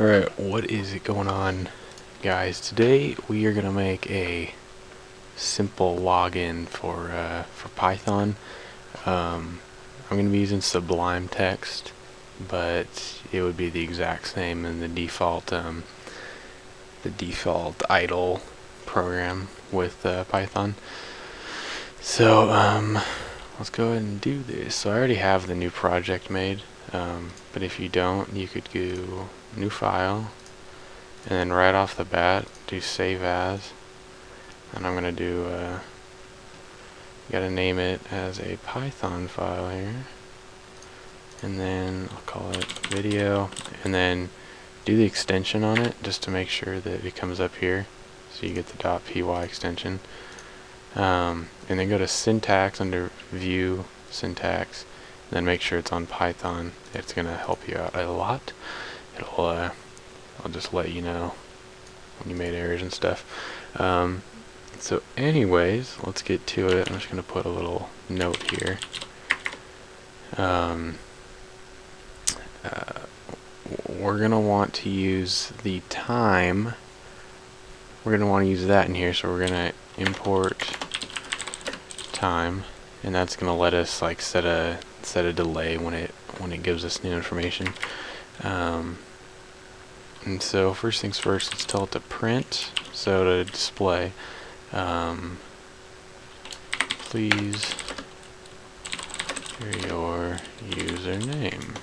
Alright, what is it going on guys? Today we are going to make a simple login for uh, for Python. Um, I'm going to be using Sublime Text, but it would be the exact same in the default um, the default idle program with uh, Python. So um, let's go ahead and do this. So I already have the new project made, um, but if you don't, you could do new file, and then right off the bat, do save as, and I'm gonna do. Uh, gotta name it as a Python file here, and then I'll call it video, and then do the extension on it just to make sure that it comes up here, so you get the .py extension. Um, and then go to syntax under view syntax then make sure it's on Python. It's gonna help you out a lot. It'll uh, I'll just let you know when you made errors and stuff. Um, so anyways let's get to it. I'm just gonna put a little note here. Um, uh, we're gonna want to use the time. We're gonna want to use that in here so we're gonna import time and that's gonna let us like set a set a delay when it when it gives us new information. Um, and so first things first let's tell it to print so to display. Um, please your username.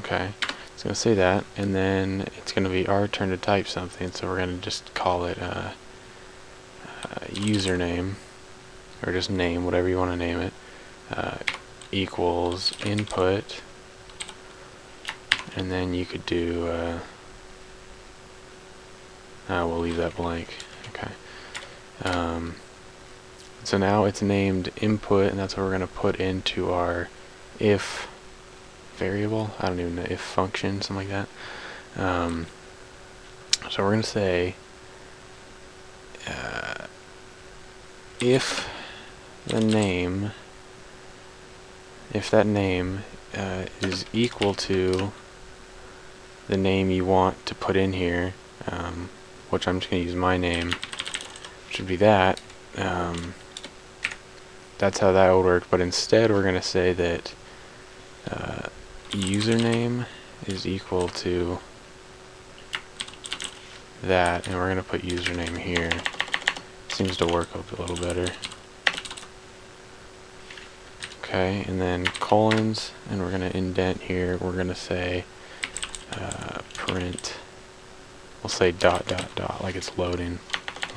Okay it's gonna say that and then it's gonna be our turn to type something so we're gonna just call it uh, username, or just name, whatever you want to name it, uh, equals input, and then you could do, uh, uh, we'll leave that blank, okay. Um, so now it's named input, and that's what we're going to put into our if variable, I don't even know, if function, something like that. Um, so we're going to say uh, if the name if that name uh, is equal to the name you want to put in here um, which I'm just going to use my name should be that um, that's how that would work but instead we're going to say that uh, username is equal to that and we're going to put username here seems to work a little better. Okay, and then colons, and we're going to indent here. We're going to say uh, print, we'll say dot dot dot, like it's loading.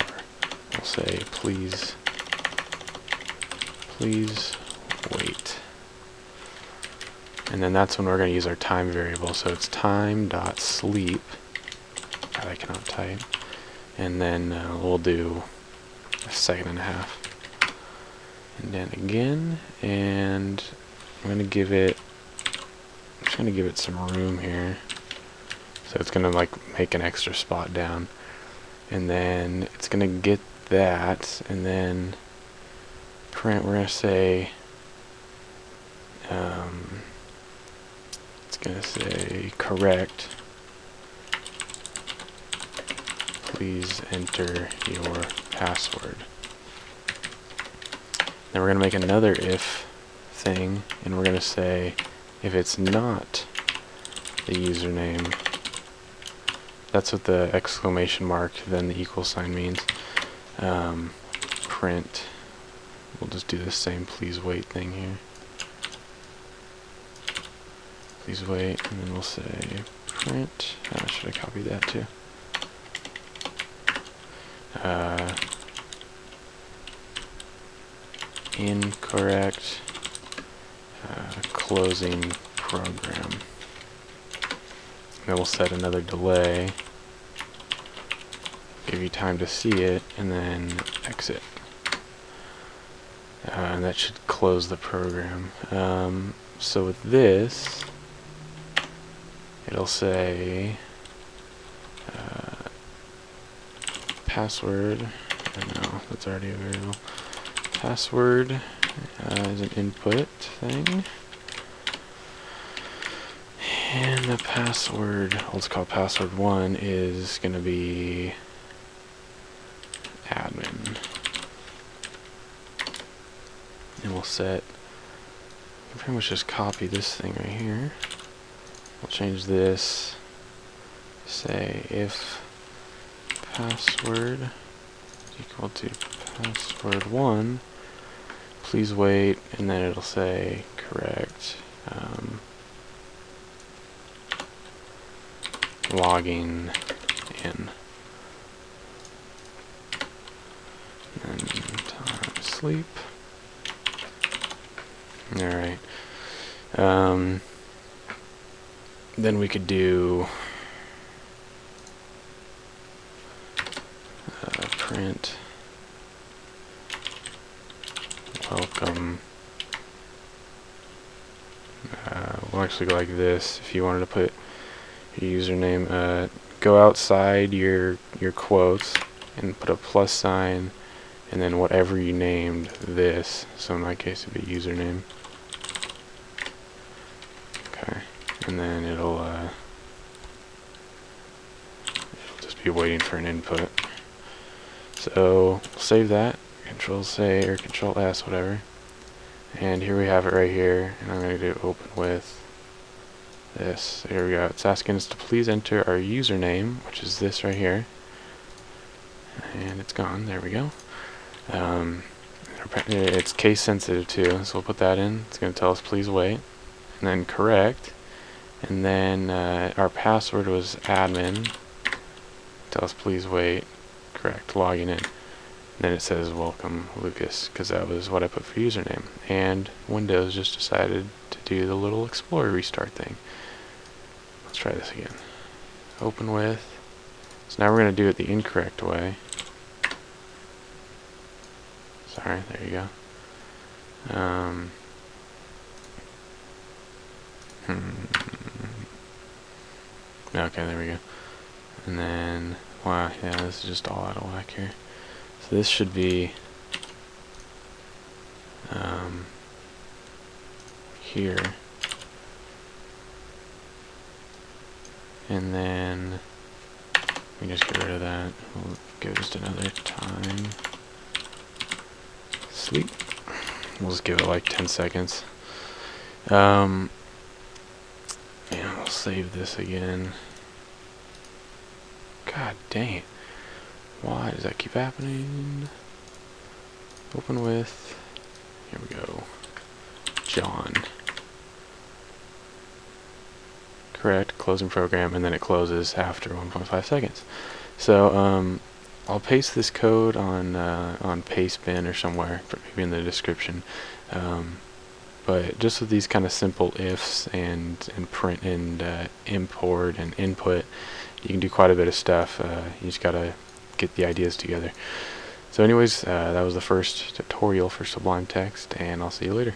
Or we'll say please, please wait. And then that's when we're going to use our time variable. So it's time dot sleep. God, I cannot type. And then uh, we'll do a second and a half. And then again, and I'm going to give it, I'm just going to give it some room here. So it's going to like make an extra spot down. And then it's going to get that, and then print, we're going to say, um, it's going to say correct. Please enter your password. Then we're going to make another if thing, and we're going to say if it's not the username, that's what the exclamation mark, then the equal sign means. Um, print, we'll just do the same please wait thing here. Please wait, and then we'll say print, oh, should I copy that too? uh, incorrect uh, closing program. Then we'll set another delay, give you time to see it, and then exit. Uh, and that should close the program. Um, so with this, it'll say password, no, that's already a variable. Password uh, is an input thing. And the password, let's call password one, is going to be admin. And we'll set, pretty much just copy this thing right here. Change this, say if password equal to password one, please wait, and then it'll say correct. Um, logging in. And time sleep. Alright. Um, then we could do uh, print welcome. Uh, we'll actually go like this if you wanted to put your username. Uh, go outside your your quotes and put a plus sign and then whatever you named this. So in my case it'd be username. Okay, and then it'll uh, it'll just be waiting for an input. So save that. Control say or Control S, whatever. And here we have it right here, and I'm going to open with this. Here we go. It's asking us to please enter our username, which is this right here. And it's gone. There we go. Um, it's case sensitive too, so we'll put that in. It's going to tell us please wait. And then correct. And then uh, our password was admin. Tell us please wait. Correct. Logging in. And then it says welcome Lucas because that was what I put for username. And Windows just decided to do the little Explorer restart thing. Let's try this again. Open with. So now we're going to do it the incorrect way. Sorry, there you go. Um, hmm. Okay, there we go. And then, wow, yeah, this is just all out of whack here. So this should be um, here. And then we just get rid of that. We'll give just another time. Sleep. We'll just give it like 10 seconds. Um, and I'll save this again. God dang it. Why does that keep happening? Open with, here we go, John. Correct, closing program, and then it closes after 1.5 seconds. So, um, I'll paste this code on uh, on Pastebin or somewhere, maybe in the description. Um, but just with these kind of simple ifs and and print and uh, import and input, you can do quite a bit of stuff. Uh, you just gotta get the ideas together. So anyways, uh, that was the first tutorial for Sublime Text, and I'll see you later.